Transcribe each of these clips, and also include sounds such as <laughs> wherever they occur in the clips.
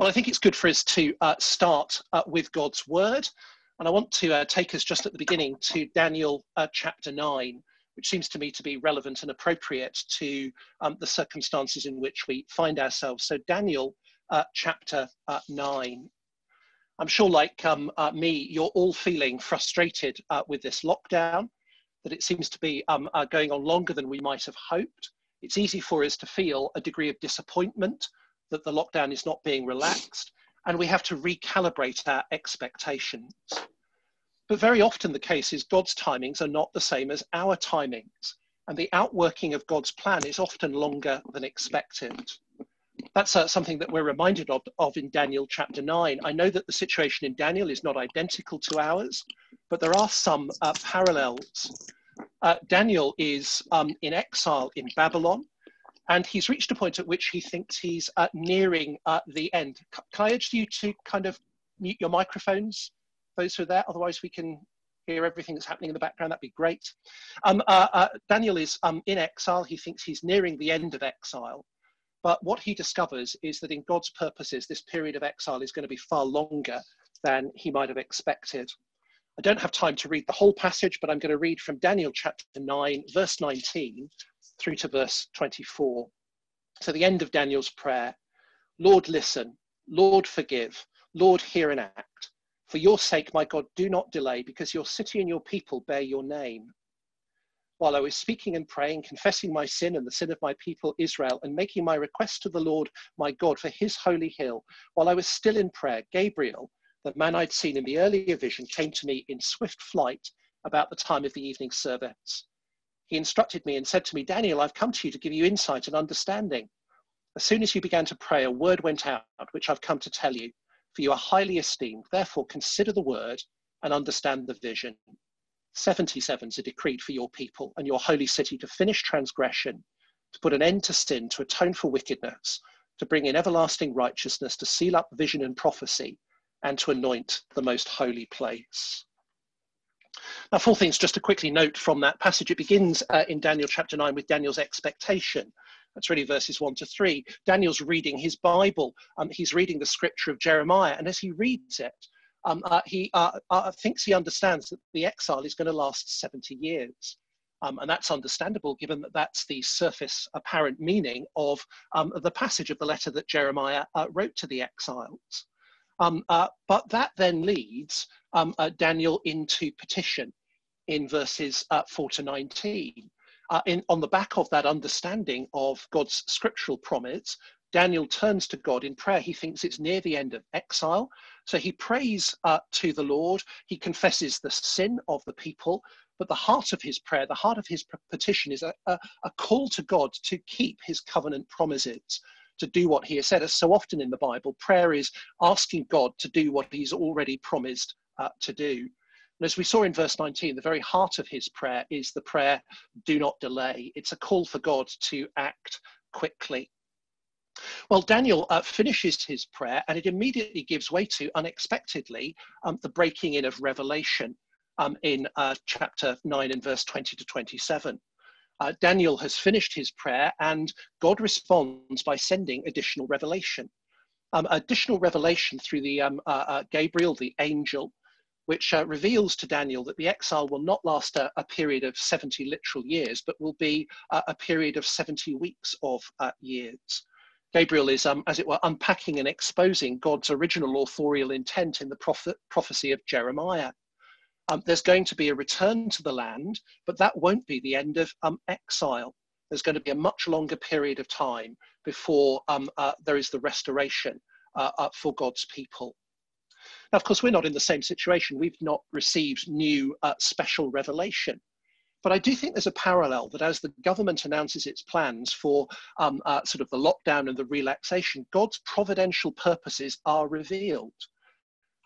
Well, I think it's good for us to uh, start uh, with God's word. And I want to uh, take us just at the beginning to Daniel uh, chapter 9, which seems to me to be relevant and appropriate to um, the circumstances in which we find ourselves. So, Daniel uh, chapter uh, 9. I'm sure, like um, me, you're all feeling frustrated with this lockdown, that it seems to be um, going on longer than we might have hoped. It's easy for us to feel a degree of disappointment that the lockdown is not being relaxed, and we have to recalibrate our expectations. But very often the case is God's timings are not the same as our timings, and the outworking of God's plan is often longer than expected. That's uh, something that we're reminded of, of in Daniel chapter 9. I know that the situation in Daniel is not identical to ours, but there are some uh, parallels. Uh, Daniel is um, in exile in Babylon and he's reached a point at which he thinks he's uh, nearing uh, the end. C- can I urge you to kind of mute your microphones, those who are there? Otherwise, we can hear everything that's happening in the background. That'd be great. Um, uh, uh Daniel is um, in exile. He thinks he's nearing the end of exile. But what he discovers is that in God's purposes, this period of exile is going to be far longer than he might have expected. I don't have time to read the whole passage, but I'm going to read from Daniel chapter 9, verse 19, through to verse 24. So the end of Daniel's prayer Lord, listen. Lord, forgive. Lord, hear and act. For your sake, my God, do not delay, because your city and your people bear your name. While I was speaking and praying, confessing my sin and the sin of my people Israel, and making my request to the Lord my God for his holy hill, while I was still in prayer, Gabriel, the man I'd seen in the earlier vision, came to me in swift flight about the time of the evening service he instructed me and said to me, Daniel, I've come to you to give you insight and understanding. As soon as you began to pray, a word went out, which I've come to tell you, for you are highly esteemed. Therefore, consider the word and understand the vision. 77s are decreed for your people and your holy city to finish transgression, to put an end to sin, to atone for wickedness, to bring in everlasting righteousness, to seal up vision and prophecy, and to anoint the most holy place. Now, four things just to quickly note from that passage. It begins uh, in Daniel chapter 9 with Daniel's expectation. That's really verses 1 to 3. Daniel's reading his Bible. Um, he's reading the scripture of Jeremiah. And as he reads it, um, uh, he uh, uh thinks he understands that the exile is going to last 70 years. Um, and that's understandable given that that's the surface apparent meaning of um, the passage of the letter that Jeremiah uh, wrote to the exiles. Um, uh, but that then leads um, uh, Daniel into petition in verses uh, 4 to 19. Uh, in, on the back of that understanding of God's scriptural promise, Daniel turns to God in prayer. He thinks it's near the end of exile. So he prays uh, to the Lord. He confesses the sin of the people. But the heart of his prayer, the heart of his petition is a, a, a call to God to keep his covenant promises to do what he has said. As so often in the Bible, prayer is asking God to do what he's already promised uh, to do. And as we saw in verse 19, the very heart of his prayer is the prayer, do not delay. It's a call for God to act quickly. Well, Daniel uh, finishes his prayer and it immediately gives way to, unexpectedly, um, the breaking in of revelation um, in uh, chapter 9 and verse 20 to 27 uh, Daniel has finished his prayer and God responds by sending additional revelation. Um, additional revelation through the um, uh, uh, Gabriel, the angel, which uh, reveals to Daniel that the exile will not last a, a period of 70 literal years, but will be a period of 70 weeks of uh, years. Gabriel is, um, as it were, unpacking and exposing God's original authorial intent in the prophet, prophecy of Jeremiah um, there's going to be a return to the land, but that won't be the end of um, exile. There's going to be a much longer period of time before um, uh, there is the restoration uh, uh, for God's people. Now, of course, we're not in the same situation. We've not received new uh, special revelation. But I do think there's a parallel that as the government announces its plans for um, uh, sort of the lockdown and the relaxation, God's providential purposes are revealed.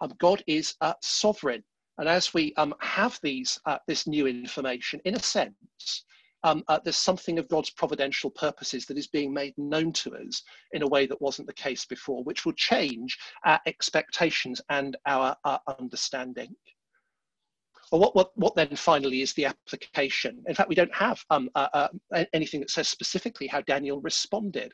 Um, God is uh, sovereign. And as we um, have these, uh, this new information, in a sense, um, uh, there's something of God's providential purposes that is being made known to us in a way that wasn't the case before, which will change our expectations and our, our understanding. Well, what, what, what then finally is the application? In fact, we don't have um, uh, uh anything that says specifically how Daniel responded.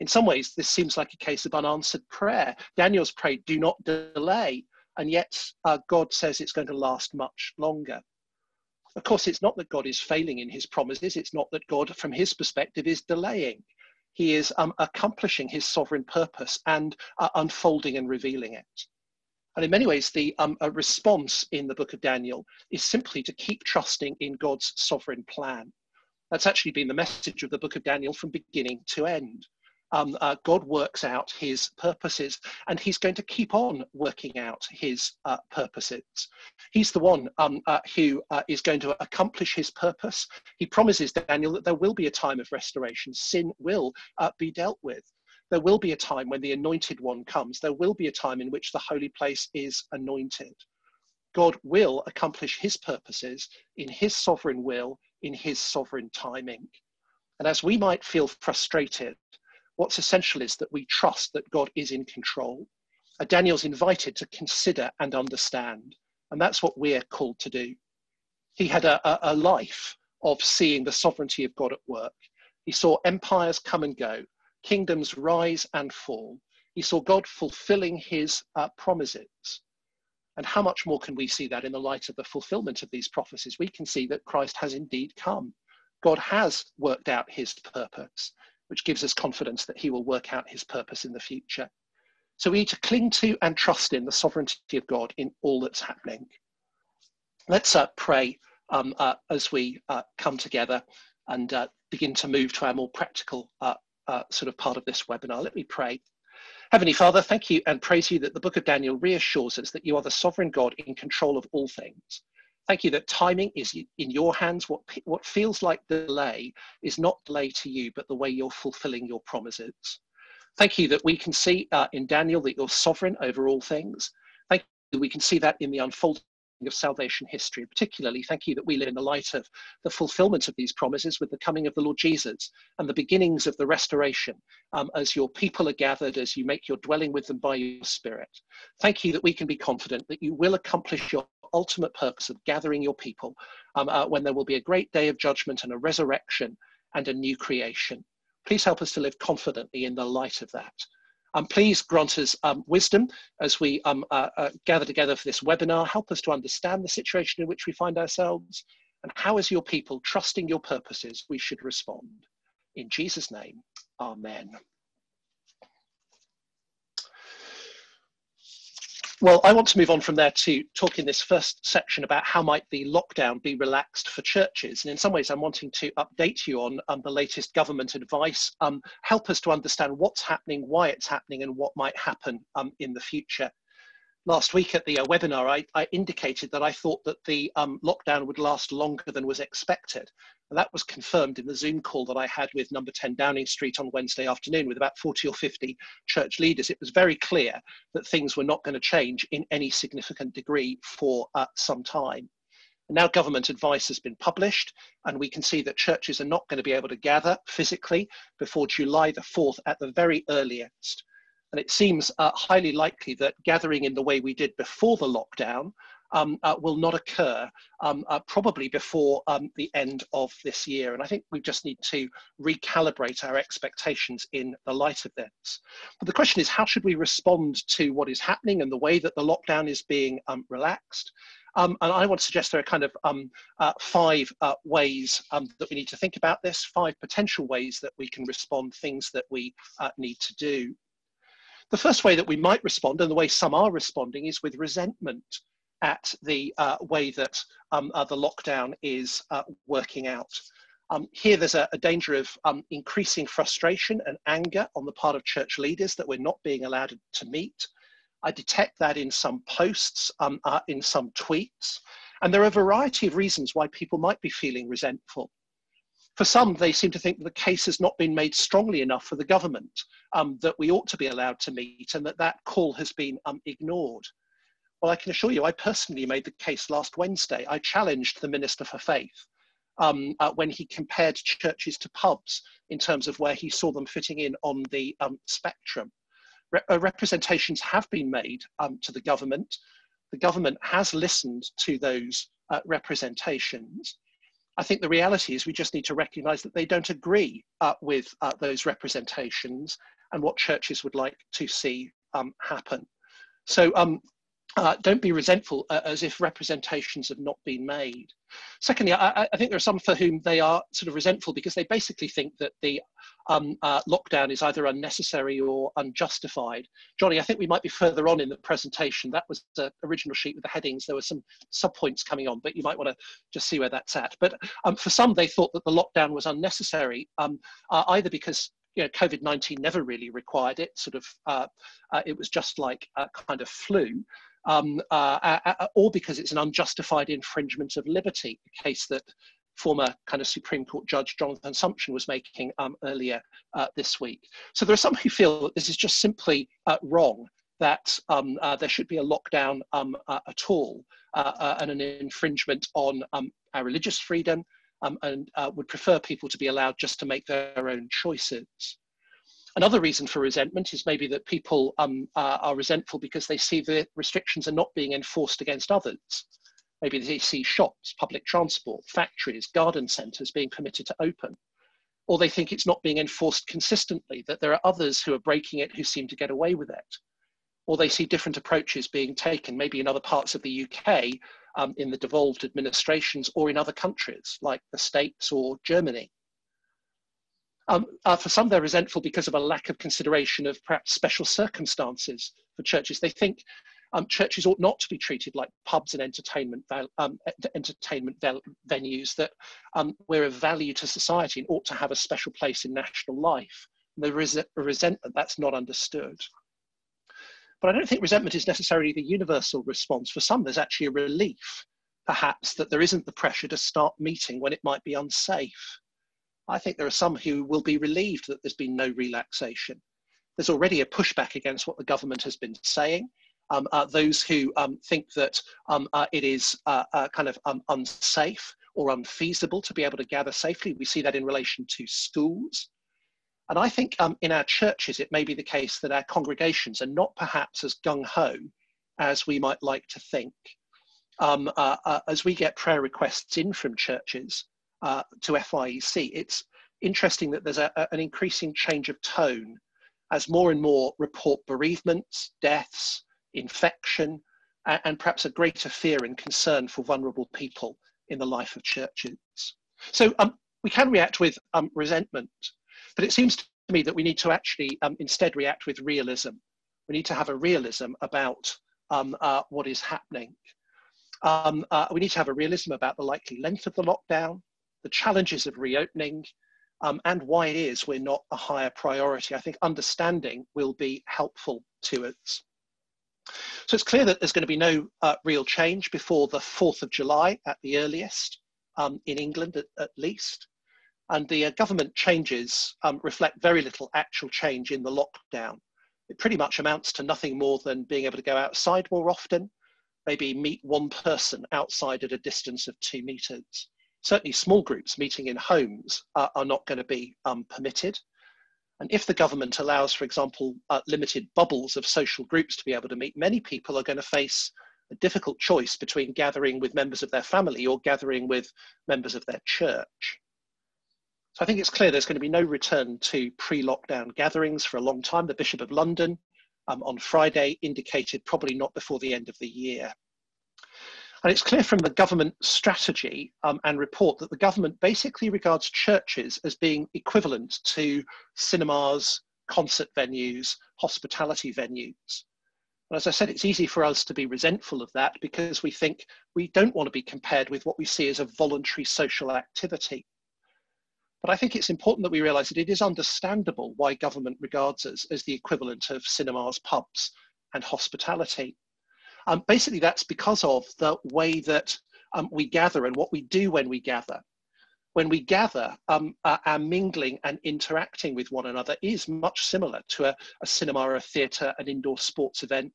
In some ways, this seems like a case of unanswered prayer. Daniel's prayed, do not delay, and yet uh, God says it's going to last much longer. Of course, it's not that God is failing in his promises, it's not that God, from his perspective, is delaying. He is um, accomplishing his sovereign purpose and uh, unfolding and revealing it. And in many ways, the um, response in the book of Daniel is simply to keep trusting in God's sovereign plan. That's actually been the message of the book of Daniel from beginning to end um, uh, God works out his purposes and he's going to keep on working out his uh, purposes. He's the one um, uh, who uh, is going to accomplish his purpose. He promises Daniel that there will be a time of restoration, sin will uh, be dealt with. There will be a time when the anointed one comes. There will be a time in which the holy place is anointed. God will accomplish his purposes in his sovereign will, in his sovereign timing. And as we might feel frustrated What's essential is that we trust that God is in control. Uh, Daniel's invited to consider and understand, and that's what we're called to do. He had a, a, a life of seeing the sovereignty of God at work. He saw empires come and go, kingdoms rise and fall. He saw God fulfilling his uh, promises. And how much more can we see that in the light of the fulfillment of these prophecies? We can see that Christ has indeed come. God has worked out his purpose which gives us confidence that he will work out his purpose in the future. So we need to cling to and trust in the sovereignty of God in all that's happening. Let's uh, pray um, uh, as we uh, come together and uh, begin to move to our more practical uh, uh, sort of part of this webinar. Let me pray. Heavenly Father, thank you and praise you that the book of Daniel reassures us that you are the sovereign God in control of all things. Thank you that timing is in your hands. What, what feels like delay is not delay to you, but the way you're fulfilling your promises. Thank you that we can see uh, in Daniel that you're sovereign over all things. Thank you we can see that in the unfolding of salvation history. Particularly, thank you that we live in the light of the fulfillment of these promises with the coming of the Lord Jesus and the beginnings of the restoration um, as your people are gathered, as you make your dwelling with them by your Spirit. Thank you that we can be confident that you will accomplish your ultimate purpose of gathering your people um, uh, when there will be a great day of judgment and a resurrection and a new creation. Please help us to live confidently in the light of that. Um, please grant us um, wisdom as we um, uh, uh, gather together for this webinar. Help us to understand the situation in which we find ourselves and how, as your people, trusting your purposes, we should respond. In Jesus' name, amen. Well, I want to move on from there to talk in this first section about how might the lockdown be relaxed for churches. And in some ways, I'm wanting to update you on um, the latest government advice, um, help us to understand what's happening, why it's happening, and what might happen um, in the future last week at the uh, webinar, I, I, indicated that I thought that the um, lockdown would last longer than was expected. And that was confirmed in the Zoom call that I had with number 10 Downing Street on Wednesday afternoon with about 40 or 50 church leaders. It was very clear that things were not going to change in any significant degree for uh, some time. And now government advice has been published, and we can see that churches are not going to be able to gather physically before July the 4th at the very earliest. And it seems uh, highly likely that gathering in the way we did before the lockdown um, uh, will not occur um, uh, probably before um, the end of this year. And I think we just need to recalibrate our expectations in the light of this. But the question is, how should we respond to what is happening and the way that the lockdown is being um, relaxed? Um, and I want to suggest there are kind of um, uh, five uh, ways that we need to think about this, five potential ways that we can respond, things that we uh, need to do. The first way that we might respond, and the way some are responding, is with resentment at the uh, way that um, uh, the lockdown is uh, working out. Um, here, there's a, a danger of um, increasing frustration and anger on the part of church leaders that we're not being allowed to meet. I detect that in some posts, um, uh, in some tweets. And there are a variety of reasons why people might be feeling resentful. For some, they seem to think the case has not been made strongly enough for the government um, that we ought to be allowed to meet and that that call has been um, ignored. Well, I can assure you, I personally made the case last Wednesday. I challenged the Minister for Faith um, uh, when he compared churches to pubs in terms of where he saw them fitting in on the um, spectrum. Re uh, representations have been made um, to the government. The government has listened to those uh, representations. I think the reality is we just need to recognize that they don't agree uh, with uh, those representations and what churches would like to see um, happen. So um, uh, don't be resentful uh, as if representations have not been made. Secondly, I, I, think there are some for whom they are sort of resentful because they basically think that the um, uh, lockdown is either unnecessary or unjustified. Johnny, I think we might be further on in the presentation. That was the original sheet with the headings. There were some subpoints coming on, but you might want to just see where that's at. But um, for some, they thought that the lockdown was unnecessary, um, uh, either because you know, COVID-19 never really required it, sort of, uh, uh, it was just like a kind of flu, um, uh, uh, or because it's an unjustified infringement of liberty, a case that former kind of Supreme Court Judge Jonathan Sumption was making um, earlier uh, this week. So there are some who feel that this is just simply uh, wrong, that um, uh, there should be a lockdown um, uh, at all and an infringement on um, our religious freedom um, and would prefer people to be allowed just to make their own choices. Another reason for resentment is maybe that people um, uh, are resentful because they see the restrictions are not being enforced against others. Maybe they see shops, public transport, factories, garden centres being permitted to open. Or they think it's not being enforced consistently, that there are others who are breaking it who seem to get away with it. Or they see different approaches being taken, maybe in other parts of the UK, um, in the devolved administrations, or in other countries like the States or Germany. Um, uh, for some, they're resentful because of a lack of consideration of perhaps special circumstances for churches. They think um, churches ought not to be treated like pubs and entertainment um, entertainment venues that um, we're of value to society and ought to have a special place in national life. And there is a resentment that's not understood. But I don't think resentment is necessarily the universal response. For some, there's actually a relief, perhaps, that there isn't the pressure to start meeting when it might be unsafe. I think there are some who will be relieved that there's been no relaxation. There's already a pushback against what the government has been saying. Um, uh, those who um, think that um, uh, it is uh, uh kind of um, unsafe or unfeasible to be able to gather safely. We see that in relation to schools. And I think um, in our churches, it may be the case that our congregations are not perhaps as gung ho as we might like to think. Um, uh, uh, as we get prayer requests in from churches, uh, to FIEC, it's interesting that there's a, a, an increasing change of tone as more and more report bereavements, deaths, infection, and, and perhaps a greater fear and concern for vulnerable people in the life of churches. So um, we can react with um, resentment, but it seems to me that we need to actually um, instead react with realism. We need to have a realism about um, uh, what is happening. Um, uh, we need to have a realism about the likely length of the lockdown, the challenges of reopening, um, and why it is we're not a higher priority. I think understanding will be helpful to us. So it's clear that there's going to be no uh, real change before the 4th of July at the earliest, um, in England at, at, least. And the uh, government changes um, reflect very little actual change in the lockdown. It pretty much amounts to nothing more than being able to go outside more often, maybe meet one person outside at a distance of two meters certainly small groups meeting in homes are not going to be um, permitted. And if the government allows, for example, uh, limited bubbles of social groups to be able to meet, many people are going to face a difficult choice between gathering with members of their family or gathering with members of their church. So I think it's clear there's going to be no return to pre-lockdown gatherings for a long time. The Bishop of London um, on Friday indicated probably not before the end of the year. And it's clear from the government strategy um, and report that the government basically regards churches as being equivalent to cinemas, concert venues, hospitality venues. And as I said, it's easy for us to be resentful of that because we think we don't want to be compared with what we see as a voluntary social activity. But I think it's important that we realize that it is understandable why government regards us as the equivalent of cinemas, pubs, and hospitality. Um, basically, that's because of the way that um, we gather and what we do when we gather. When we gather, um, our, our, mingling and interacting with one another is much similar to a, a cinema or a theatre, an indoor sports event,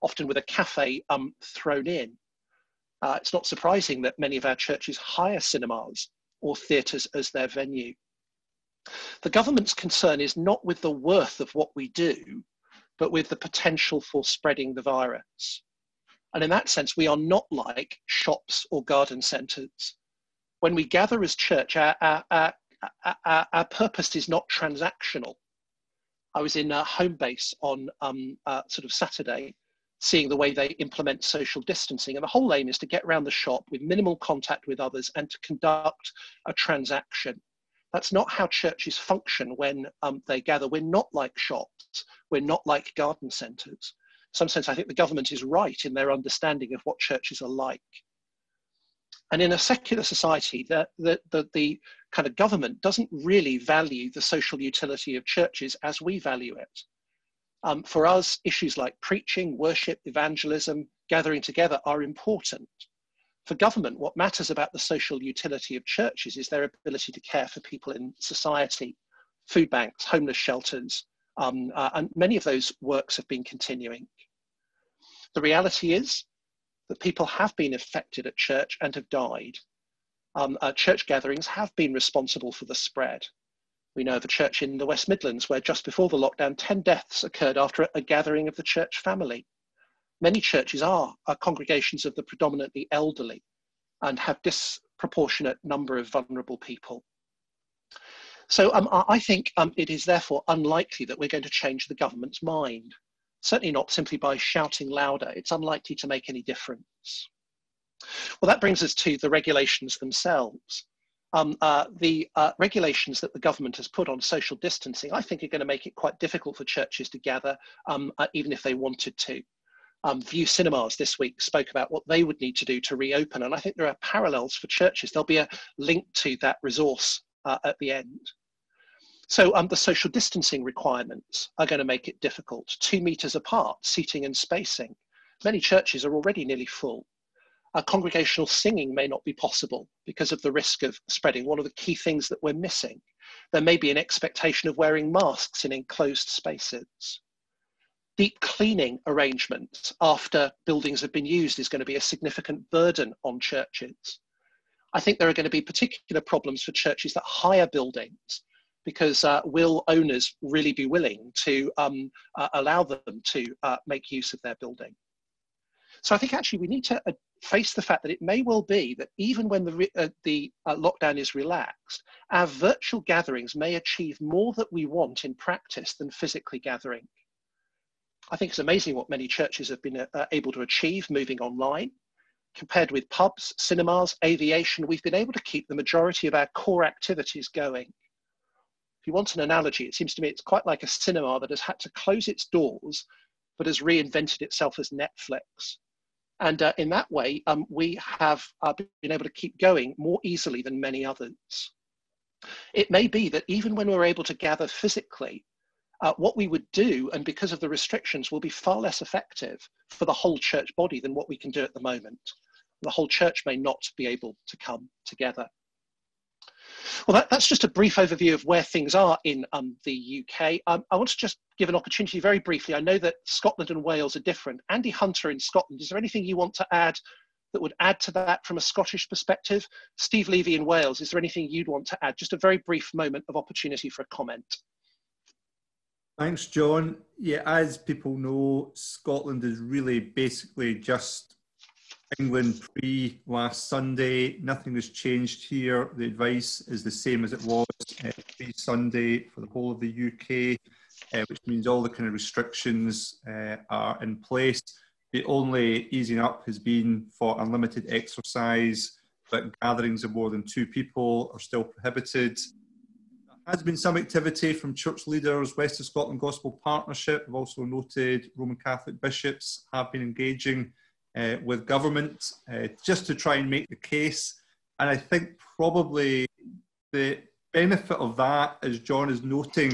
often with a cafe um, thrown in. Uh, it's not surprising that many of our churches hire cinemas or theatres as their venue. The government's concern is not with the worth of what we do, but with the potential for spreading the virus. And in that sense, we are not like shops or garden centres. When we gather as church, our, our, our, our, our purpose is not transactional. I was in uh, Homebase on um, uh, sort of Saturday, seeing the way they implement social distancing. And the whole aim is to get around the shop with minimal contact with others and to conduct a transaction. That's not how churches function when um, they gather. We're not like shops. We're not like garden centres. Some sense, I think the government is right in their understanding of what churches are like. And in a secular society, the, the, the, the, kind of government doesn't really value the social utility of churches as we value it. Um, for us, issues like preaching, worship, evangelism, gathering together are important. For government, what matters about the social utility of churches is their ability to care for people in society, food banks, homeless shelters, um, uh, and many of those works have been continuing. The reality is that people have been affected at church and have died. Um, uh, church gatherings have been responsible for the spread. We know of a church in the West Midlands where just before the lockdown, 10 deaths occurred after a gathering of the church family. Many churches are, are congregations of the predominantly elderly and have disproportionate number of vulnerable people. So um, I think um, it is therefore unlikely that we're going to change the government's mind certainly not simply by shouting louder. It's unlikely to make any difference. Well, that brings us to the regulations themselves. Um, uh, the uh, regulations that the government has put on social distancing, I think, are going to make it quite difficult for churches to gather, um, uh, even if they wanted to. Um, Vue Cinemas this week spoke about what they would need to do to reopen, and I think there are parallels for churches. There'll be a link to that resource uh, at the end. So um, the social distancing requirements are going to make it difficult. Two meters apart, seating and spacing. Many churches are already nearly full. Congregational singing may not be possible because of the risk of spreading, one of the key things that we're missing. There may be an expectation of wearing masks in enclosed spaces. Deep cleaning arrangements after buildings have been used is going to be a significant burden on churches. I think there are going to be particular problems for churches that hire buildings because uh, will owners really be willing to um, uh, allow them to uh, make use of their building? So I think actually we need to uh, face the fact that it may well be that even when the, uh, the uh, lockdown is relaxed, our virtual gatherings may achieve more that we want in practice than physically gathering. I think it's amazing what many churches have been able to achieve moving online. Compared with pubs, cinemas, aviation, we've been able to keep the majority of our core activities going you want an analogy, it seems to me it's quite like a cinema that has had to close its doors, but has reinvented itself as Netflix. And uh, in that way, um, we have uh, been able to keep going more easily than many others. It may be that even when we're able to gather physically, uh, what we would do, and because of the restrictions, will be far less effective for the whole church body than what we can do at the moment. The whole church may not be able to come together. Well, that, that's just a brief overview of where things are in um, the UK. Um, I want to just give an opportunity very briefly. I know that Scotland and Wales are different. Andy Hunter in Scotland, is there anything you want to add that would add to that from a Scottish perspective? Steve Levy in Wales, is there anything you'd want to add? Just a very brief moment of opportunity for a comment. Thanks, John. Yeah, as people know, Scotland is really basically just England pre last Sunday. Nothing has changed here. The advice is the same as it was uh, pre Sunday for the whole of the UK, uh, which means all the kind of restrictions uh, are in place. The only easing up has been for unlimited exercise, but gatherings of more than two people are still prohibited. There has been some activity from church leaders. West of Scotland Gospel Partnership We've also noted Roman Catholic bishops have been engaging uh, with government uh, just to try and make the case. And I think probably the benefit of that, as John is noting,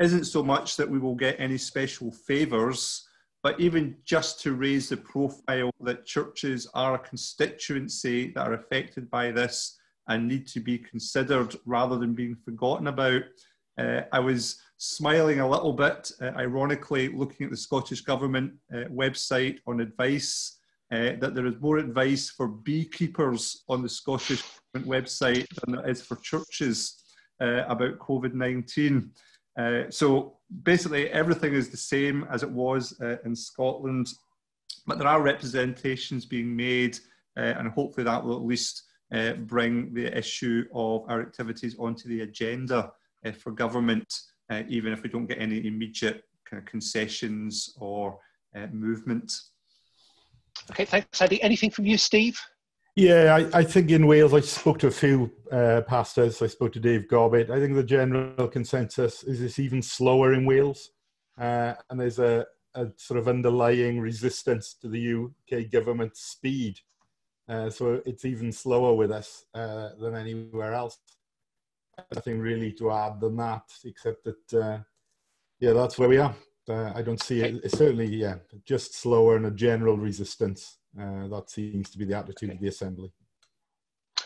isn't so much that we will get any special favours, but even just to raise the profile that churches are a constituency that are affected by this and need to be considered rather than being forgotten about. Uh, I was smiling a little bit, uh, ironically, looking at the Scottish Government uh, website on advice uh, that there is more advice for beekeepers on the Scottish Government website than there is for churches uh, about COVID 19. Uh, so basically, everything is the same as it was uh, in Scotland, but there are representations being made, uh, and hopefully that will at least bring the issue of our activities onto the agenda for government even if we don't get any immediate kind of concessions or movement. Okay, thanks, Andy. Anything from you, Steve? Yeah, I, I, think in Wales, I spoke to a few uh, pastors. I spoke to Dave Gobbett. I think the general consensus is it's even slower in Wales. Uh, and there's a, a, sort of underlying resistance to the UK government's speed. Uh, so it's even slower with us uh, than anywhere else. Nothing really to add than that, except that, uh, yeah, that's where we are. Uh, I don't see it. It's certainly, yeah, just slower and a general resistance. Uh, that seems to be the attitude okay. of the assembly.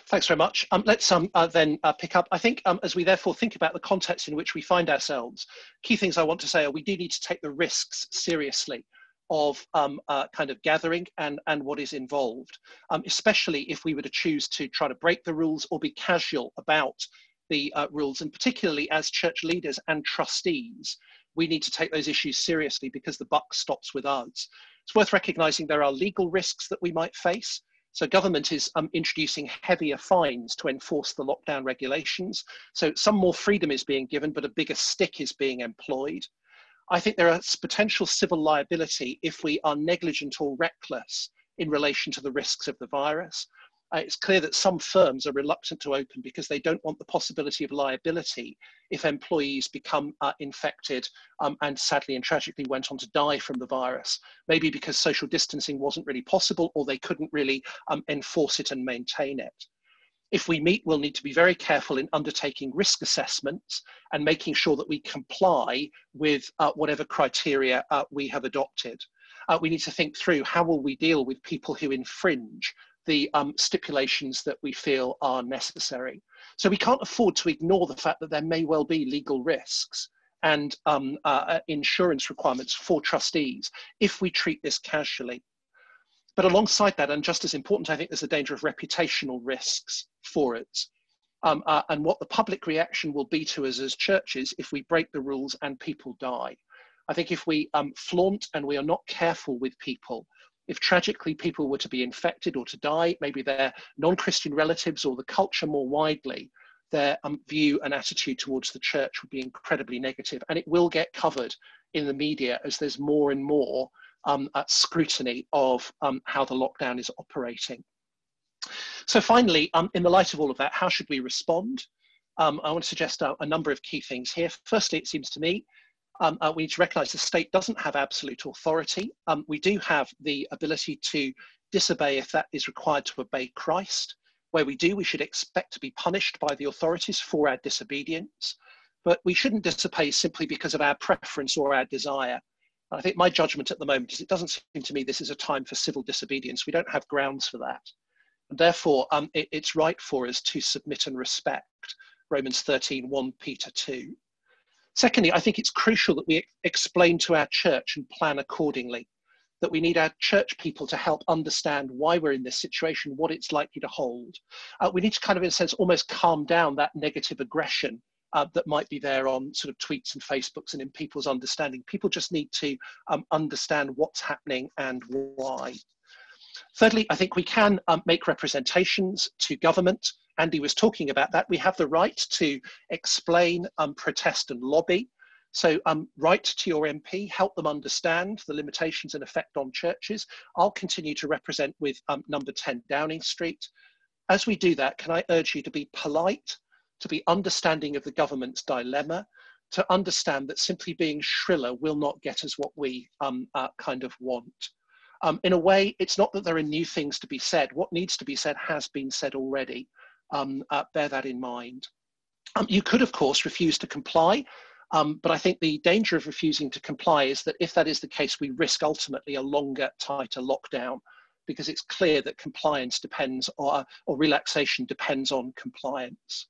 Thanks very much. Um, let's um, uh, then uh, pick up. I think um, as we therefore think about the context in which we find ourselves, key things I want to say are we do need to take the risks seriously of um, uh, kind of gathering and, and what is involved, um, especially if we were to choose to try to break the rules or be casual about the uh, rules, and particularly as church leaders and trustees, we need to take those issues seriously because the buck stops with us. It's worth recognizing there are legal risks that we might face. So government is um, introducing heavier fines to enforce the lockdown regulations. So some more freedom is being given, but a bigger stick is being employed. I think there is potential civil liability if we are negligent or reckless in relation to the risks of the virus uh, it's clear that some firms are reluctant to open because they don't want the possibility of liability if employees become uh, infected um, and sadly and tragically went on to die from the virus. Maybe because social distancing wasn't really possible or they couldn't really um, enforce it and maintain it. If we meet, we'll need to be very careful in undertaking risk assessments and making sure that we comply with uh, whatever criteria uh, we have adopted. Uh, we need to think through how will we deal with people who infringe the um, stipulations that we feel are necessary. So we can't afford to ignore the fact that there may well be legal risks and um, uh, uh, insurance requirements for trustees if we treat this casually. But alongside that, and just as important, I think there's a danger of reputational risks for it. Um, uh, and what the public reaction will be to us as churches if we break the rules and people die. I think if we um, flaunt and we are not careful with people, if tragically people were to be infected or to die, maybe their non Christian relatives or the culture more widely, their um, view and attitude towards the church would be incredibly negative. And it will get covered in the media as there's more and more um, uh, scrutiny of um, how the lockdown is operating. So, finally, um, in the light of all of that, how should we respond? Um, I want to suggest a, a number of key things here. Firstly, it seems to me um, uh, we need to recognize the state doesn't have absolute authority. Um, we do have the ability to disobey if that is required to obey Christ. Where we do, we should expect to be punished by the authorities for our disobedience. But we shouldn't disobey simply because of our preference or our desire. I think my judgment at the moment is it doesn't seem to me this is a time for civil disobedience. We don't have grounds for that. And therefore, um, it, it's right for us to submit and respect Romans 13, 1 Peter 2. Secondly, I think it's crucial that we explain to our church and plan accordingly, that we need our church people to help understand why we're in this situation, what it's likely to hold. Uh, we need to kind of, in a sense, almost calm down that negative aggression uh, that might be there on sort of tweets and Facebooks and in people's understanding. People just need to um, understand what's happening and why. Thirdly, I think we can um, make representations to government Andy was talking about that. We have the right to explain, um, protest, and lobby. So, um, write to your MP, help them understand the limitations and effect on churches. I'll continue to represent with um, number 10 Downing Street. As we do that, can I urge you to be polite, to be understanding of the government's dilemma, to understand that simply being shriller will not get us what we um, uh, kind of want. Um, in a way, it's not that there are new things to be said. What needs to be said has been said already um, uh, bear that in mind. Um, you could, of course, refuse to comply, um, but I think the danger of refusing to comply is that if that is the case, we risk ultimately a longer, tighter lockdown because it's clear that compliance depends or, or relaxation depends on compliance.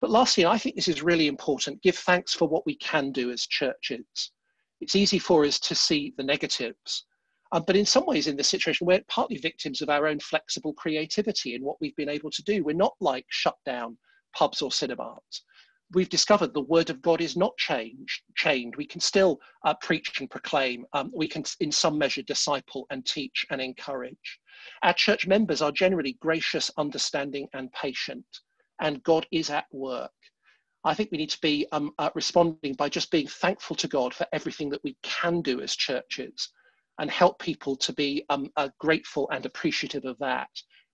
But lastly, I think this is really important. Give thanks for what we can do as churches. It's easy for us to see the negatives, um, but in some ways, in this situation, we're partly victims of our own flexible creativity in what we've been able to do. We're not like shut down pubs or cinemas. We've discovered the word of God is not changed, chained. We can still uh, preach and proclaim. Um, we can, in some measure, disciple and teach and encourage. Our church members are generally gracious, understanding, and patient, and God is at work. I think we need to be um, uh, responding by just being thankful to God for everything that we can do as churches and help people to be um, uh, grateful and appreciative of that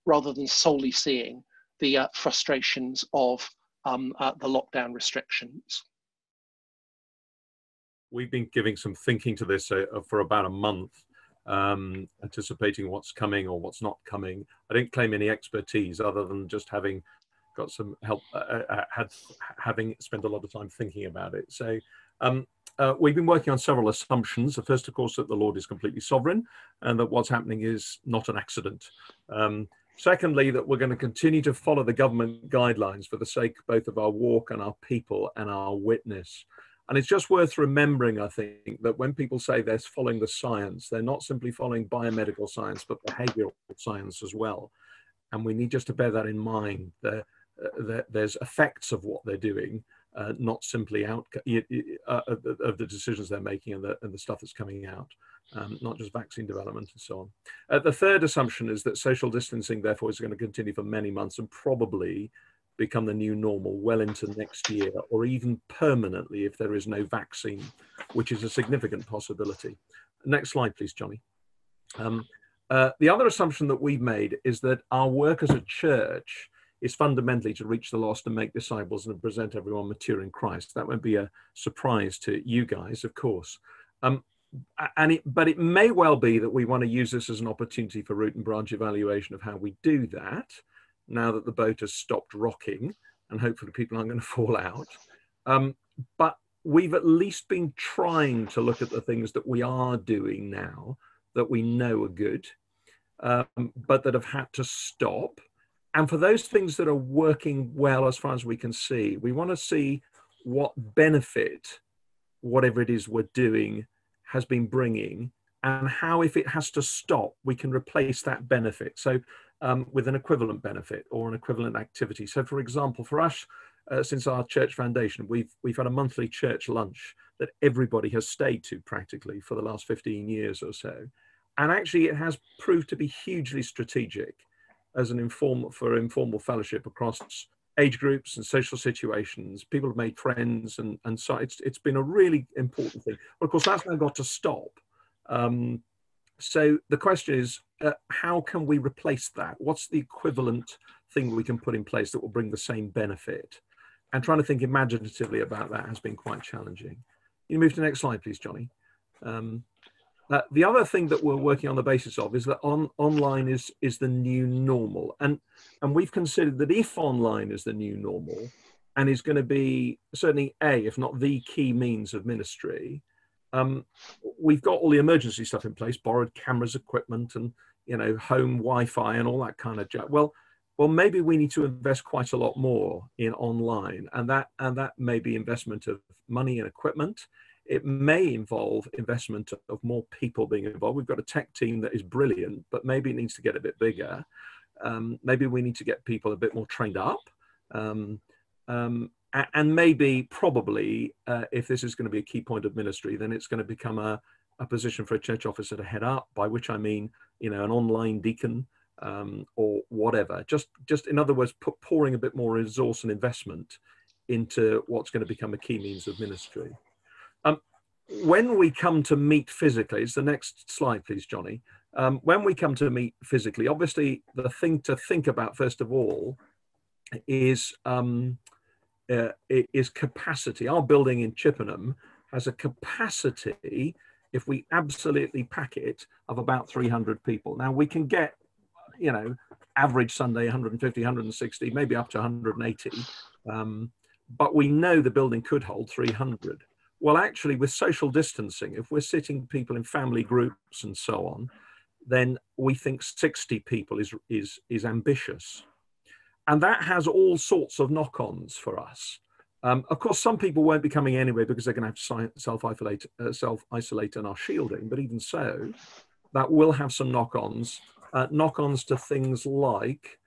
rather than solely seeing the uh, frustrations of um, uh, the lockdown restrictions. We've been giving some thinking to this uh, for about a month, um, anticipating what's coming or what's not coming. I didn't claim any expertise other than just having got some help, uh, uh, uh, had having spent a lot of time thinking about it. So um, uh, we've been working on several assumptions. The first, of course, that the Lord is completely sovereign and that what's happening is not an accident. Um, secondly, that we're going to continue to follow the government guidelines for the sake both of our walk and our people and our witness. And it's just worth remembering, I think, that when people say they're following the science, they're not simply following biomedical science, but behavioral science as well. And we need just to bear that in mind. Uh, there's effects of what they're doing, uh, not simply out uh, of the decisions they're making and the, and the stuff that's coming out, um, not just vaccine development and so on. Uh, the third assumption is that social distancing, therefore, is going to continue for many months and probably become the new normal well into next year or even permanently if there is no vaccine, which is a significant possibility. Next slide, please, Johnny. Um, uh, the other assumption that we've made is that our work as a church is fundamentally to reach the lost and make disciples and present everyone mature in Christ. That won't be a surprise to you guys, of course. Um, and it, but it may well be that we want to use this as an opportunity for root and branch evaluation of how we do that now that the boat has stopped rocking and hopefully people aren't going <laughs> to fall out. Um, but we've at least been trying to look at the things that we are doing now that we know are good, um, but that have had to stop and for those things that are working well as far as we can see, we want to see what benefit whatever it is we're doing has been bringing and how if it has to stop we can replace that benefit. So um, with an equivalent benefit or an equivalent activity. So for example for us uh, since our church foundation we've we've had a monthly church lunch that everybody has stayed to practically for the last 15 years or so. And actually it has proved to be hugely strategic as an informal for informal fellowship across age groups and social situations. People have made friends, and and so it's it's been a really important thing. But of course, that's now got to stop. Um, so the question is, uh, how can we replace that? What's the equivalent thing we can put in place that will bring the same benefit? And trying to think imaginatively about that has been quite challenging. You move to the next slide, please, Johnny. Um, uh, the other thing that we're working on the basis of is that on, online is, is the new normal. And, and we've considered that if online is the new normal and is going to be certainly a, if not the key means of ministry, um, we've got all the emergency stuff in place, borrowed cameras, equipment, and you know, home Wi-Fi and all that kind of jazz. Well, well, maybe we need to invest quite a lot more in online, and that and that may be investment of money and equipment. It may involve investment of more people being involved. We've got a tech team that is brilliant, but maybe it needs to get a bit bigger. Um, maybe we need to get people a bit more trained up. Um, um, and maybe, probably, uh, if this is going to be a key point of ministry, then it's going to become a, a position for a church officer to head up, by which I mean, you know, an online deacon um, or whatever. Just, just in other words, put, pouring a bit more resource and investment into what's going to become a key means of ministry. Um, when we come to meet physically, it's the next slide, please, Johnny. Um, when we come to meet physically, obviously the thing to think about first of all is um, uh, is capacity. Our building in Chippenham has a capacity, if we absolutely pack it, of about 300 people. Now we can get, you know, average Sunday 150, 160, maybe up to 180, um, but we know the building could hold 300. Well, actually, with social distancing, if we're sitting people in family groups and so on, then we think 60 people is, is, is ambitious. And that has all sorts of knock ons for us. Um, of course, some people won't be coming anyway because they're going to have to self isolate, uh, self isolate and are shielding. But even so, that will have some knock ons, uh, knock ons to things like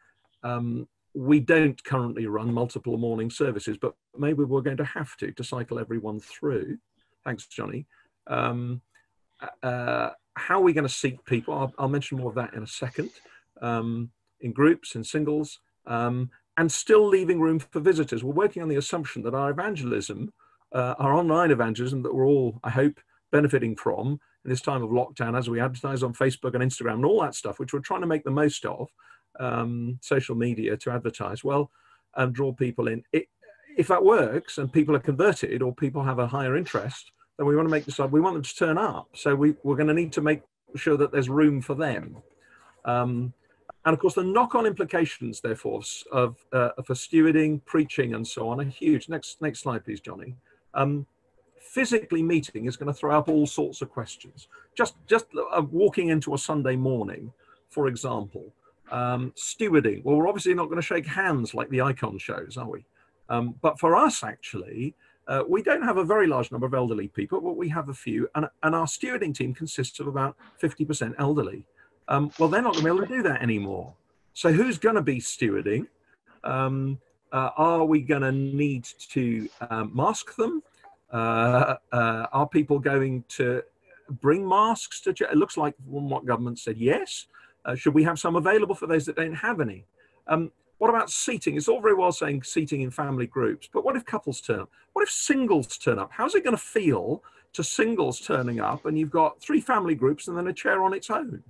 um, we don't currently run multiple morning services, but maybe we're going to have to to cycle everyone through. Thanks, Johnny. Um, uh, how are we going to seek people? I'll, I'll, mention more of that in a second. Um, in groups, in singles, um, and still leaving room for visitors. We're working on the assumption that our evangelism, uh, our online evangelism that we're all, I hope, benefiting from in this time of lockdown as we advertise on Facebook and Instagram and all that stuff, which we're trying to make the most of, um, social media to advertise, well, and draw people in. It, if that works and people are converted or people have a higher interest, then we want to make the this we want them to turn up. So we, we're going to need to make sure that there's room for them. Um, and of course, the knock-on implications, therefore, of uh, for stewarding, preaching, and so on are huge. Next, next slide, please, Johnny. Um, physically meeting is going to throw up all sorts of questions. Just, just uh, walking into a Sunday morning, for example, um, stewarding. Well, we're obviously not going to shake hands like the icon shows, are we? Um, but for us, actually, uh, we don't have a very large number of elderly people, but we have a few, and, and our stewarding team consists of about 50% elderly. Um, well, they're not going to be able to do that anymore. So, who's going to be stewarding? Um, uh, are we going to need to um, mask them? Uh, uh, are people going to bring masks to? It looks like from what government said, yes. Uh, should we have some available for those that don't have any? Um, what about seating? It's all very well saying seating in family groups, but what if couples turn up? What if singles turn up? How's it going to feel to singles turning up and you've got three family groups and then a chair on its own?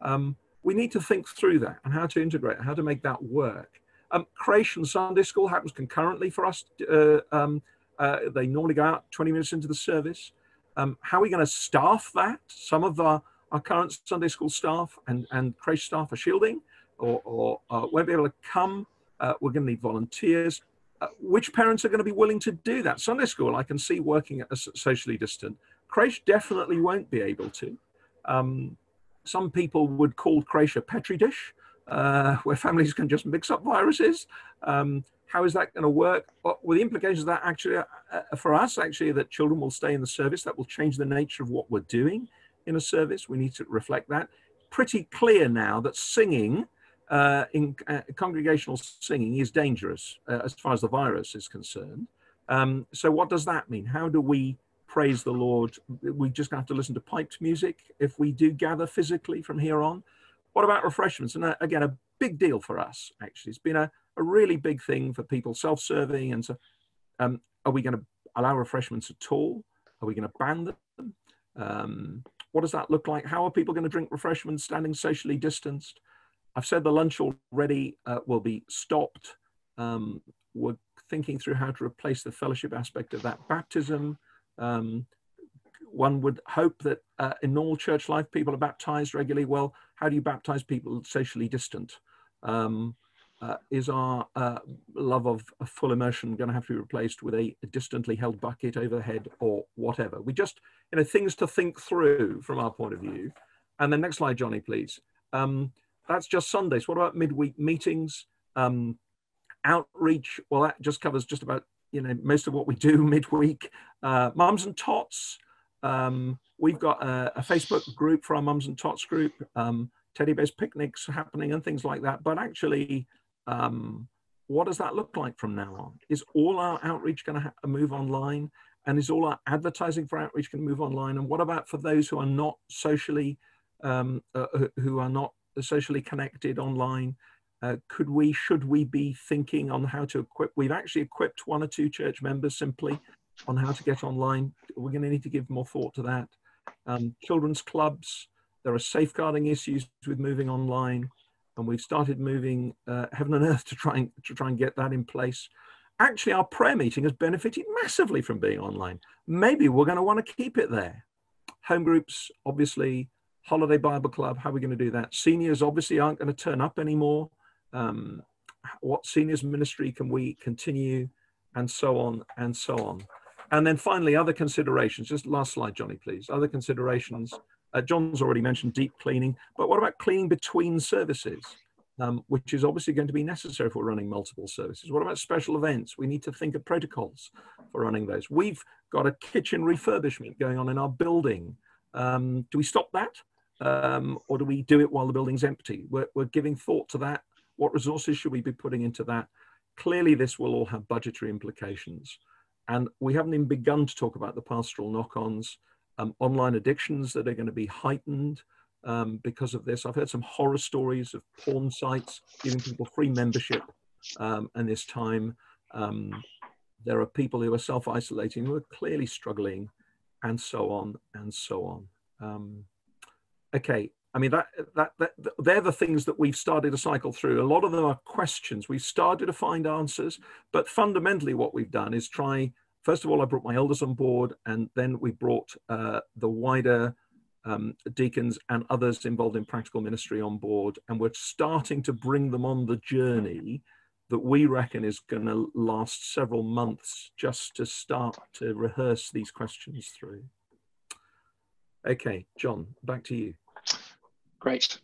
Um, we need to think through that and how to integrate, how to make that work. Um, creation Sunday school happens concurrently for us. Uh, um, uh, they normally go out 20 minutes into the service. Um, how are we going to staff that? Some of our, our current Sunday school staff and, and creche staff are shielding or, or uh, won't be able to come. Uh, we're going to need volunteers. Uh, which parents are going to be willing to do that? Sunday school, I can see working at a socially distant. Creche definitely won't be able to. Um, some people would call creche a petri dish, uh, <laughs> where families can just mix up viruses. Um, how is that going to work? Well, the implications of that actually, uh, uh, for us, actually, that children will stay in the service. That will change the nature of what we're doing in a service. We need to reflect that. Pretty clear now that singing, uh, in uh, congregational singing, is dangerous uh, as far as the virus is concerned. Um, so, what does that mean? How do we praise the Lord? We just have to listen to piped music if we do gather physically from here on. What about refreshments? And uh, again, a big deal for us, actually. It's been a, a really big thing for people self serving. And so, um, are we going to allow refreshments at all? Are we going to ban them? Um, what does that look like? How are people going to drink refreshments standing socially distanced? I've said the lunch already uh, will be stopped. Um, we're thinking through how to replace the fellowship aspect of that. Baptism, um, one would hope that uh, in normal church life, people are baptized regularly. Well, how do you baptize people socially distant? Um, uh, is our uh, love of, full immersion going to have to be replaced with a, distantly held bucket overhead or whatever? We just, you know, things to think through from our point of view. And then next slide, Johnny, please. Um, that's just Sundays. What about midweek meetings? Um, outreach, well, that just covers just about, you know, most of what we do <laughs> midweek. Uh, mums and tots, um, we've got a, a, Facebook group for our mums and tots group, um, teddy bears picnics happening and things like that. But actually, um, what does that look like from now on? Is all our outreach going to move online? And is all our advertising for outreach going to move online? And what about for those who are not socially, um, uh, who are not socially connected online? Uh, could we, should we be thinking on how to equip? We've actually equipped one or two church members simply on how to get online. We're going to need to give more thought to that. Um, children's clubs, there are safeguarding issues with moving online, and we've started moving uh, heaven and earth to try and to try and get that in place. Actually, our prayer meeting has benefited massively from being online. Maybe we're going to want to keep it there. Home groups, obviously, holiday Bible club. How are we going to do that? Seniors obviously aren't going to turn up anymore. Um, what seniors ministry can we continue, and so on and so on. And then finally, other considerations. Just last slide, Johnny, please. Other considerations. Uh, John's already mentioned deep cleaning, but what about cleaning between services, um, which is obviously going to be necessary for running multiple services? What about special events? We need to think of protocols for running those. We've got a kitchen refurbishment going on in our building. Um, do we stop that? Um, or do we do it while the building's empty? We're, we're giving thought to that. What resources should we be putting into that? Clearly, this will all have budgetary implications. And we haven't even begun to talk about the pastoral knock ons, um, online addictions that are going to be heightened um, because of this. I've heard some horror stories of porn sites giving people free membership um, and this time um, there are people who are self-isolating who are clearly struggling and so on and so on. Um, okay i mean that, that that they're the things that we've started to cycle through. A lot of them are questions. We've started to find answers but fundamentally what we've done is try first of all i brought my elders on board and then we brought uh, the wider um, deacons and others involved in practical ministry on board and we're starting to bring them on the journey that we reckon is going to last several months just to start to rehearse these questions through. Okay, John, back to you. Great.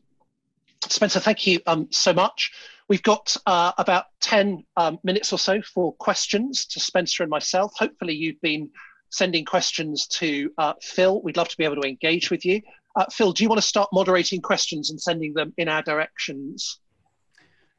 Spencer, thank you um, so much. We've got uh, about 10 um, minutes or so for questions to Spencer and myself. Hopefully you've been sending questions to uh, Phil. We'd love to be able to engage with you. Uh, Phil, do you want to start moderating questions and sending them in our directions?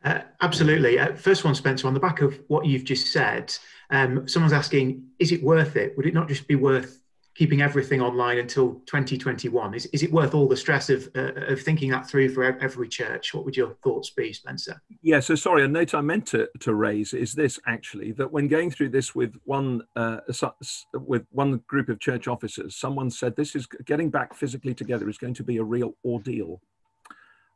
Uh, absolutely. Uh, first one, Spencer, on the back of what you've just said, um, someone's asking, is it worth it? Would it not just be worth keeping everything online until 2021? Is, is it worth all the stress of, uh, of thinking that through for every church? What would your thoughts be, Spencer? Yeah, so sorry, a note I meant to, to raise is this actually, that when going through this with one, uh, with one group of church officers, someone said this is getting back physically together is going to be a real ordeal.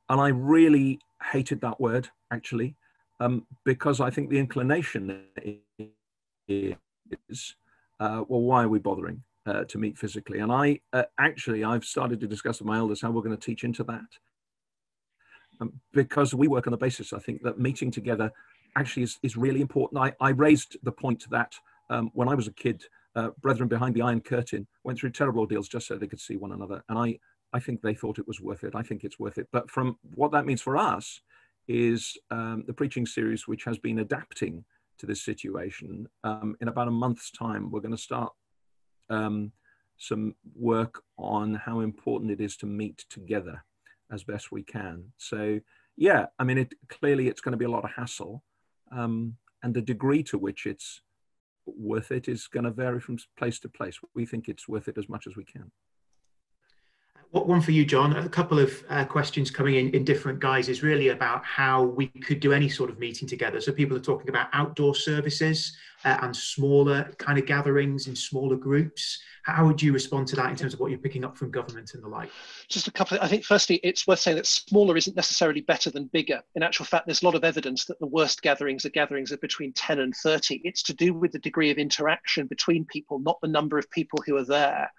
And I really hated that word actually, um, because I think the inclination is, uh, well, why are we bothering uh, to meet physically? And I uh, actually, I've started to discuss with my elders how we're going to teach into that. Um, because we work on the basis, I think, that meeting together actually is, is really important. I, I raised the point that um, when I was a kid, uh, brethren behind the Iron Curtain went through terrible ordeals just so they could see one another. And I, I think they thought it was worth it. I think it's worth it. But from what that means for us is um, the preaching series, which has been adapting to this situation. Um, in about a month's time, we're going to start um, some work on how important it is to meet together as best we can. So, yeah, I mean, it clearly it's going to be a lot of hassle, um, and the degree to which it's worth it is going to vary from place to place. We think it's worth it as much as we can. One for you, John. A couple of uh, questions coming in in different guises, really about how we could do any sort of meeting together. So people are talking about outdoor services uh, and smaller kind of gatherings in smaller groups. How would you respond to that in terms of what you're picking up from government and the like? Just a couple. Of, I think firstly, it's worth saying that smaller isn't necessarily better than bigger. In actual fact, there's a lot of evidence that the worst gatherings are gatherings of between 10 and 30. It's to do with the degree of interaction between people, not the number of people who are there.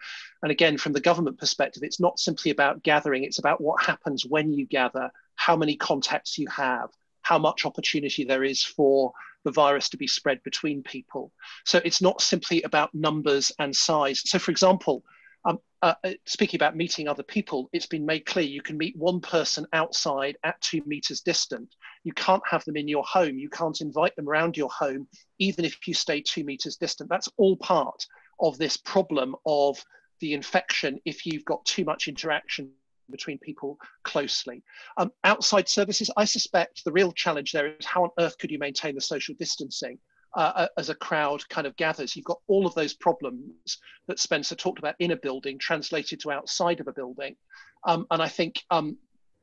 And again, from the government perspective, it's not simply about gathering, it's about what happens when you gather, how many contacts you have, how much opportunity there is for the virus to be spread between people. So it's not simply about numbers and size. So, for example, um, uh, uh, speaking about meeting other people, it's been made clear you can meet one person outside at two meters distant. You can't have them in your home. You can't invite them around your home, even if you stay two meters distant. That's all part of this problem of the infection if you've got too much interaction between people closely. Um, outside services, I suspect the real challenge there is how on earth could you maintain the social distancing uh, as a crowd kind of gathers? You've got all of those problems that Spencer talked about in a building translated to outside of a building. Um, and I think, um,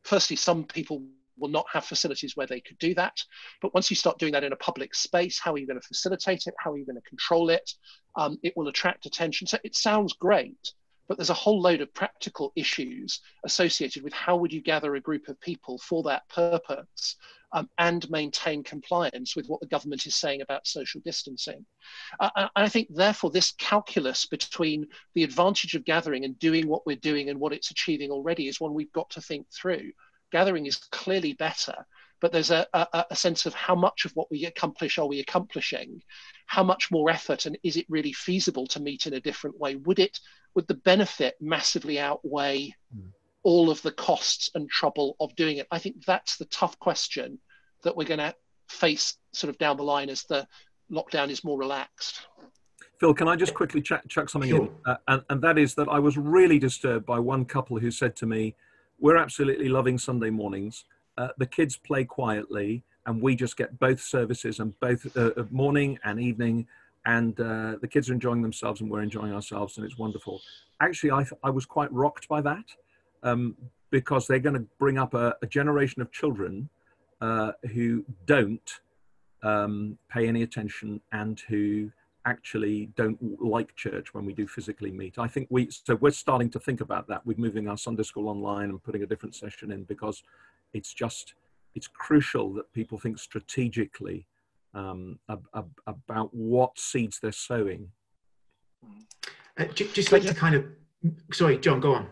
firstly, some people will not have facilities where they could do that. But once you start doing that in a public space, how are you going to facilitate it? How are you going to control it? Um, it will attract attention. So it sounds great, but there's a whole load of practical issues associated with how would you gather a group of people for that purpose um, and maintain compliance with what the government is saying about social distancing. Uh, I think, therefore, this calculus between the advantage of gathering and doing what we're doing and what it's achieving already is one we've got to think through. Gathering is clearly better, but there's a, a, a, sense of how much of what we accomplish are we accomplishing how much more effort and is it really feasible to meet in a different way would it would the benefit massively outweigh mm. all of the costs and trouble of doing it i think that's the tough question that we're going to face sort of down the line as the lockdown is more relaxed Phil, can I just quickly chuck, chuck something sure. in? Uh, and, and that is that I was really disturbed by one couple who said to me, We're absolutely loving Sunday mornings. Uh, the kids play quietly and we just get both services and both uh, uh, morning and evening and uh, the kids are enjoying themselves and we're enjoying ourselves and it's wonderful. Actually i, I was quite rocked by that um, because they're going to bring up a, a, generation of children uh, who don't um, pay any attention and who actually don't like church when we do physically meet. I think we, so we're starting to think about that with moving our Sunday school online and putting a different session in because it's just, it's crucial that people think strategically um, ab- ab- about what seeds they're sowing. Uh, just like to kind of, sorry, John, go on.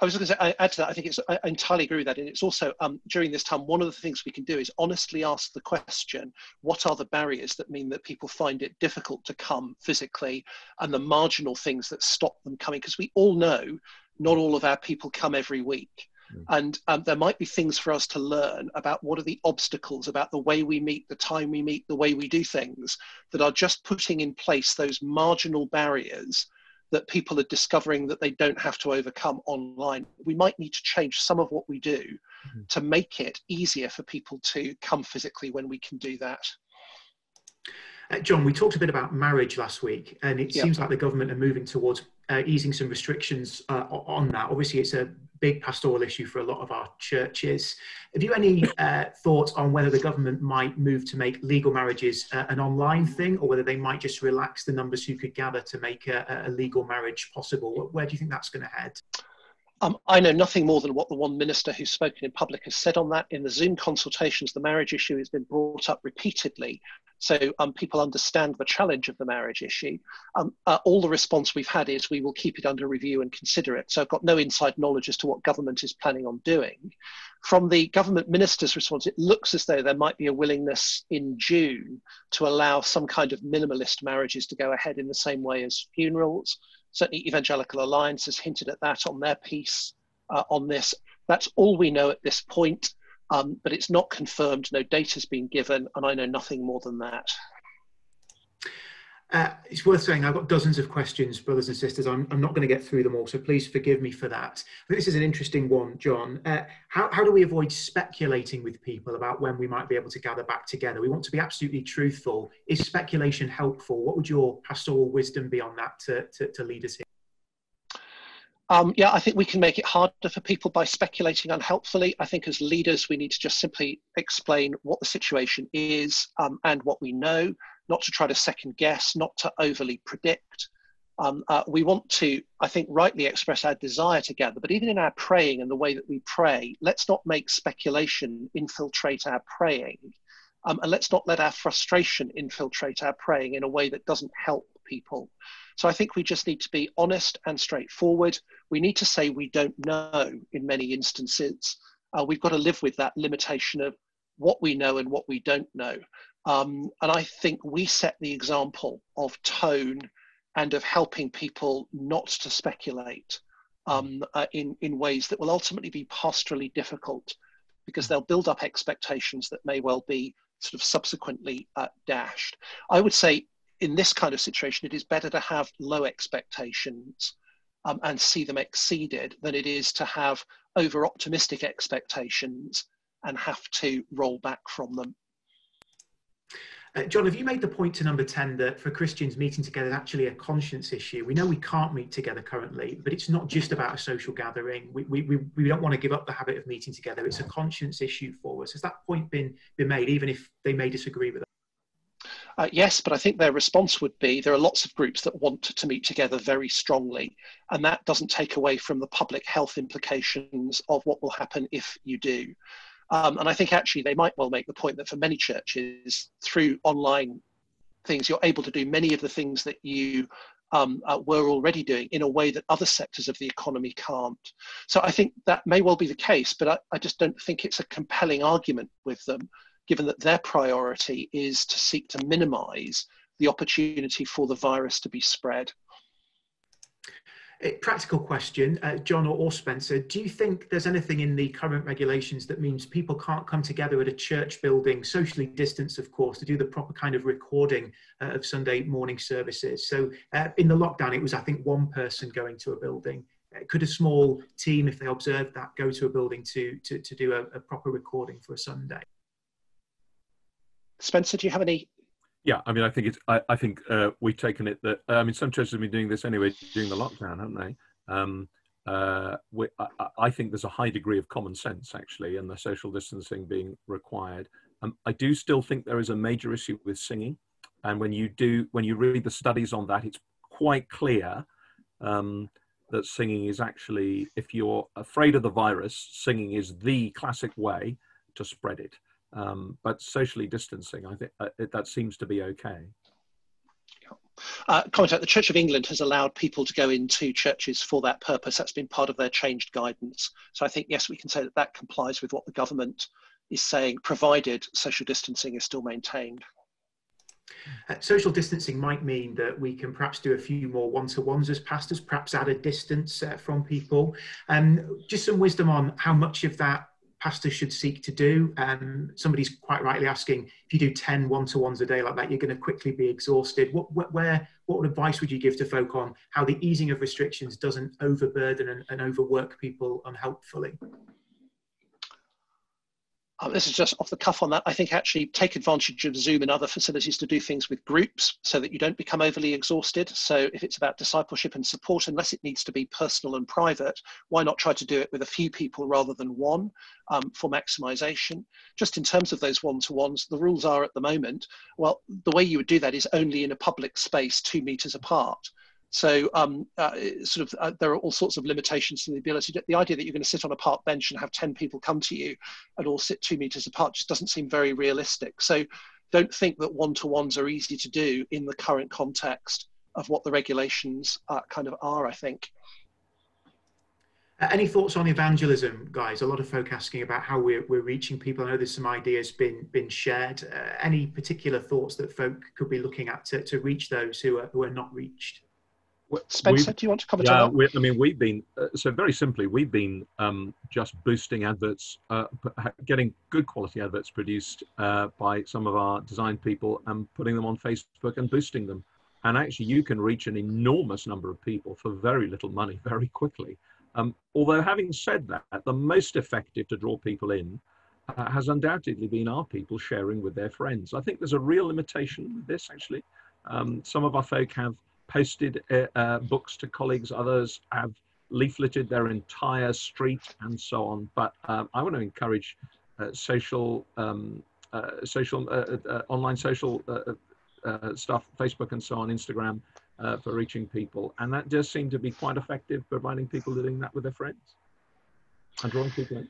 I was going to say, I add to that. I think it's. I entirely agree with that, and it's also um, during this time. One of the things we can do is honestly ask the question: What are the barriers that mean that people find it difficult to come physically, and the marginal things that stop them coming? Because we all know not all of our people come every week, mm. and um, there might be things for us to learn about what are the obstacles about the way we meet, the time we meet, the way we do things that are just putting in place those marginal barriers that people are discovering that they don't have to overcome online. We might need to change some of what we do mm-hmm. to make it easier for people to come physically when we can do that. Uh, John, we talked a bit about marriage last week, and it yep. seems like the government are moving towards uh, easing some restrictions uh, on that. Obviously, it's a big pastoral issue for a lot of our churches. Have you any uh, thoughts on whether the government might move to make legal marriages uh, an online thing, or whether they might just relax the numbers who could gather to make a, a legal marriage possible? Where do you think that's going to head? Um, I know nothing more than what the one minister who's spoken in public has said on that. In the Zoom consultations, the marriage issue has been brought up repeatedly. So um, people understand the challenge of the marriage issue. Um, uh, all the response we've had is we will keep it under review and consider it. So I've got no inside knowledge as to what government is planning on doing. From the government minister's response, it looks as though there might be a willingness in June to allow some kind of minimalist marriages to go ahead in the same way as funerals. Certainly, Evangelical Alliance has hinted at that on their piece uh, on this. That's all we know at this point, um, but it's not confirmed. No data's been given, and I know nothing more than that. Uh, it's worth saying I've got dozens of questions, brothers and sisters. I'm, I'm not going to get through them all, so please forgive me for that. But this is an interesting one, John. Uh, how, how do we avoid speculating with people about when we might be able to gather back together? We want to be absolutely truthful. Is speculation helpful? What would your pastoral wisdom be on that to, to, to lead us here? Um, yeah, I think we can make it harder for people by speculating unhelpfully. I think as leaders, we need to just simply explain what the situation is um, and what we know, not to try to second guess, not to overly predict. Um, uh, we want to, I think, rightly express our desire to gather, but even in our praying and the way that we pray, let's not make speculation infiltrate our praying. Um, and let's not let our frustration infiltrate our praying in a way that doesn't help people. So I think we just need to be honest and straightforward. We need to say we don't know in many instances. Uh, we've got to live with that limitation of what we know and what we don't know. Um, and I think we set the example of tone and of helping people not to speculate um, uh, in, in ways that will ultimately be pastorally difficult because they'll build up expectations that may well be sort of subsequently uh, dashed. I would say in this kind of situation, it is better to have low expectations um, and see them exceeded than it is to have over optimistic expectations and have to roll back from them. Uh, John, have you made the point to number 10 that for Christians meeting together is actually a conscience issue? We know we can't meet together currently, but it's not just about a social gathering. We, we, we, we don't want to give up the habit of meeting together. It's a conscience issue for us. Has that point been, been made, even if they may disagree with us? Uh, yes, but I think their response would be there are lots of groups that want to meet together very strongly, and that doesn't take away from the public health implications of what will happen if you do. Um, and I think actually they might well make the point that for many churches, through online things, you're able to do many of the things that you um, uh, were already doing in a way that other sectors of the economy can't. So I think that may well be the case, but I, I just don't think it's a compelling argument with them given that their priority is to seek to minimize the opportunity for the virus to be spread. Practical question, uh, John or, or, Spencer, do you think there's anything in the current regulations that means people can't come together at a church building, socially distanced, of course, to do the proper kind of recording uh, of Sunday morning services? So uh, in the lockdown, it was, I think, one person going to a building. Uh, could a small team, if they observed that, go to a building to, to, to do a, a proper recording for a Sunday? Spencer, do you have any? Yeah, I mean, I think it's. I, I think uh, we've taken it that. I mean, some churches have been doing this anyway during the lockdown, haven't they? Um, uh, we, I, I, think there's a high degree of common sense actually, and the social distancing being required. Um, I do still think there is a major issue with singing, and when you do, when you read the studies on that, it's quite clear um, that singing is actually, if you're afraid of the virus, singing is the classic way to spread it. Um, but socially distancing, I think uh, that seems to be okay. Uh, comment out, the Church of England has allowed people to go into churches for that purpose. That's been part of their changed guidance. So I think, yes, we can say that that complies with what the government is saying, provided social distancing is still maintained. Uh, social distancing might mean that we can perhaps do a few more one-to-ones as pastors, perhaps add a distance uh, from people. Um, just some wisdom on how much of that pastors should seek to do. Um, somebody's quite rightly asking, if you do 10 one-to-ones a day like that, you're going to quickly be exhausted. What, what, where, what advice would you give to folk on how the easing of restrictions doesn't overburden and, and overwork people unhelpfully? Um, this is just off the cuff on that. I think actually take advantage of Zoom and other facilities to do things with groups so that you don't become overly exhausted. So if it's about discipleship and support, unless it needs to be personal and private, why not try to do it with a few people rather than one um, for maximization? Just in terms of those one-to-ones, the rules are at the moment, well, the way you would do that is only in a public space two meters apart. So um, uh, sort of uh, there are all sorts of limitations to the ability. To, the idea that you're going to sit on a park bench and have 10 people come to you and all sit two meters apart just doesn't seem very realistic. So don't think that one-to-ones are easy to do in the current context of what the regulations uh, kind of are, I think. Any thoughts on evangelism, guys? A lot of folk asking about how we're, we're reaching people. I know there's some ideas been been shared. Uh, any particular thoughts that folk could be looking at to, to reach those who are, who are not reached? Spencer, do you want to comment yeah, on that? I mean, we've been, uh, so very simply, we've been um, just boosting adverts, uh, getting good quality adverts produced uh, by some of our design people and putting them on Facebook and boosting them. And actually, you can reach an enormous number of people for very little money <laughs> very quickly. Um, although, having said that, the most effective to draw people in uh, has undoubtedly been our people sharing with their friends. I think there's a real limitation with this, actually. Um, some of our folk have posted uh, uh, books to colleagues, others have leafleted their entire street and so on. But um, I want to encourage uh, social, um, uh, social, online social stuff, Facebook and so on, Instagram, for reaching people. And that does seem to be quite effective, providing people doing that with their friends and drawing people in.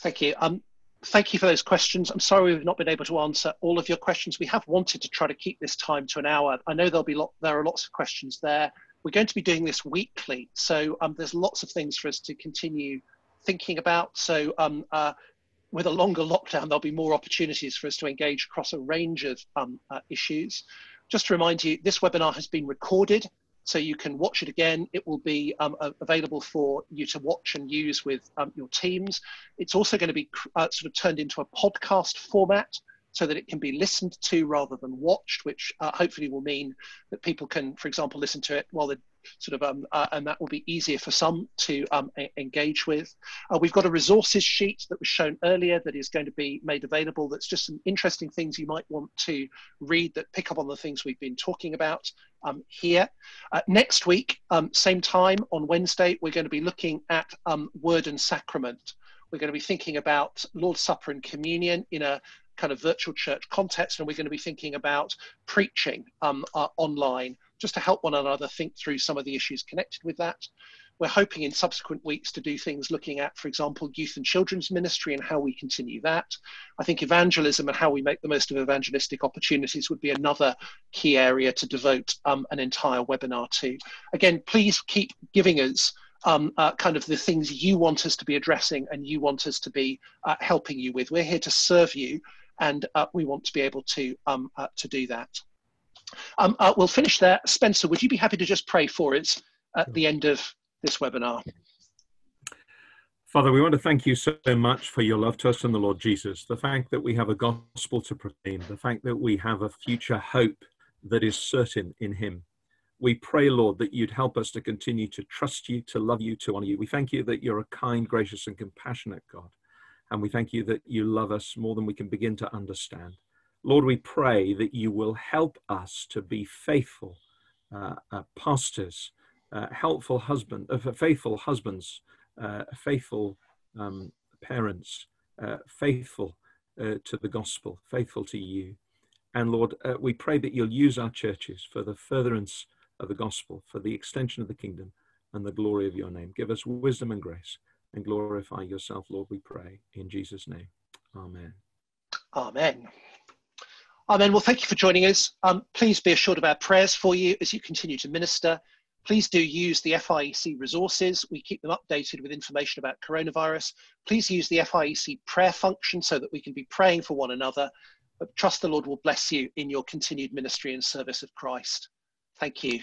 Thank you. Um, thank you for those questions. I'm sorry we've not been able to answer all of your questions. We have wanted to try to keep this time to an hour. I know there'll be lot, there are lots of questions there. We're going to be doing this weekly, so um, there's lots of things for us to continue thinking about. So um, uh, with a longer <laughs> lockdown, there'll be more opportunities for us to engage across a range of um, uh, issues. Just to remind you, this webinar has been recorded so you can watch it again. It will be um, available for you to watch and use with um, your teams. It's also going to be uh, sort of turned into a podcast format so that it can be listened to rather than watched, which uh, hopefully will mean that people can, for example, listen to it while they're sort of, um, uh, and that will be easier for some to um, engage with. Uh, we've got a resources sheet that was shown earlier that is going to be made available. That's just some interesting things you might want to read that pick up on the things we've been talking about um, here. Uh, next week, um, same time on Wednesday, we're going to be looking at um, Word and Sacrament. We're going to be thinking about Lord's Supper and Communion in a kind of virtual church context, and we're going to be thinking about preaching um, uh, online just to help one another think through some of the issues connected with that. We're hoping in subsequent weeks to do things looking at, for example, youth and children's ministry and how we continue that. I think evangelism and how we make the most of evangelistic opportunities would be another key area to devote um, an entire webinar to. Again, please keep giving us um, uh, kind of the things you want us to be addressing and you want us to be uh, helping you with. We're here to serve you and uh, we want to be able to, um, uh, to do that. Um, uh, we'll finish there. Spencer, would you be happy to just pray for us at the end of this webinar? Father, we want to thank you so much for your love to us and the Lord Jesus, the fact that we have a gospel to proclaim, the fact that we have a future hope that is certain in Him. We pray, Lord, that you'd help us to continue to trust you, to love you, to honor you. We thank you that you're a kind, gracious, and compassionate God. And we thank you that you love us more than we can begin to understand. Lord, we pray that you will help us to be faithful uh, uh, pastors, uh, helpful husband, uh, faithful husbands, uh, faithful um, parents, uh, faithful to the gospel, faithful to you. And Lord, we pray that you'll use our churches for the furtherance of the gospel, for the extension of the kingdom and the glory of your name. Give us wisdom and grace and glorify yourself, Lord, we pray. In Jesus' name, amen. Amen. Amen. Well, thank you for joining us. Um, please be assured of our prayers for you as you continue to minister. Please do use the FIEC resources. We keep them updated with information about coronavirus. Please use the FIEC prayer function so that we can be praying for one another. But trust the Lord will bless you in your continued ministry and service of Christ. Thank you.